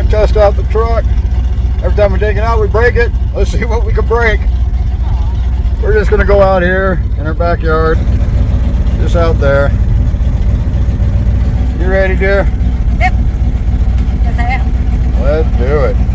and test out the truck. Every time we take it out, we break it. Let's see what we can break. We're just gonna go out here in our backyard, just out there. You ready, dear? Yep. Yes, I am. Let's do it.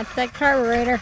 That's that carburetor.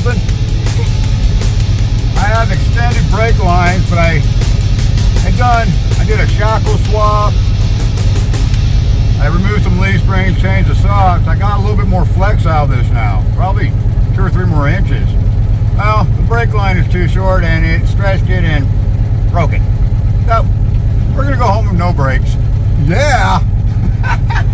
something? I have extended brake lines, but I had done, I did a shackle swap. I removed some leaf springs, changed the socks. I got a little bit more flex out of this now, probably two or three more inches. Well, the brake line is too short and it stretched it and broke it. So, we're gonna go home with no brakes. Yeah!